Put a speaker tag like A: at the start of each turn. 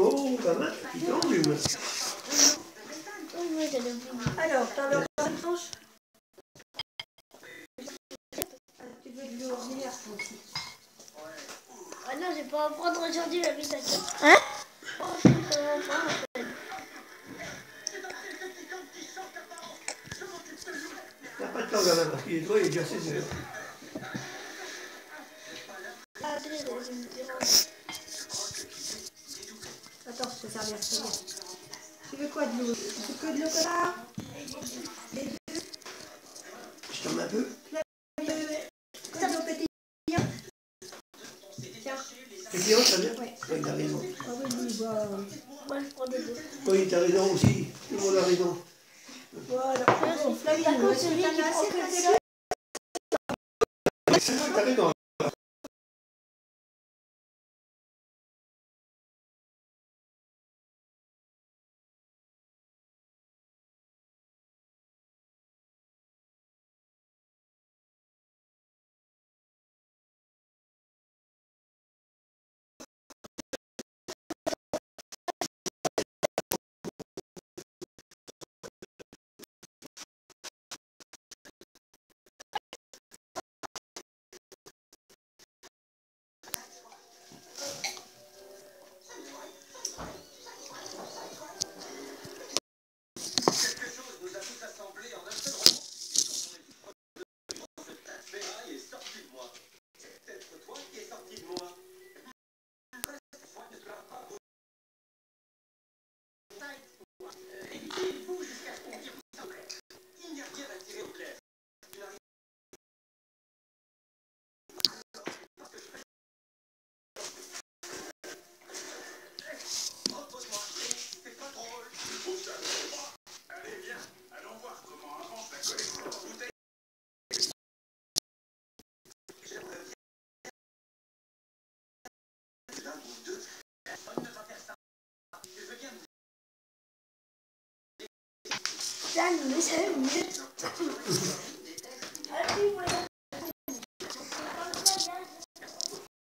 A: Oh, pas mal. Il rhume.
B: Alors, dans le planche. Tu veux de l'ordinaire, toi aussi.
C: Ah non, j'ai pas à prendre aujourd'hui la méditation.
D: Hein?
C: Oh, je comment faire, en fait.
A: T'as pas de temps, gamin, parce qu'il est toi, il est déjà 16 heures.
B: Tu veux quoi de l'eau Tu veux que de l'eau là
A: Je mets un peu.
B: Ouais.
A: Oui, t'as raison.
B: Ah oui, bah,
A: t'as raison aussi. Tout le monde a raison.
B: Voilà. Bon, Flavie,
C: Par contre,
B: est-ce que
C: celui
B: t'en
C: qui
B: as
C: prend
B: assez
C: que
B: de
C: ça.
B: l'eau
A: T'as raison.
C: Jeanne,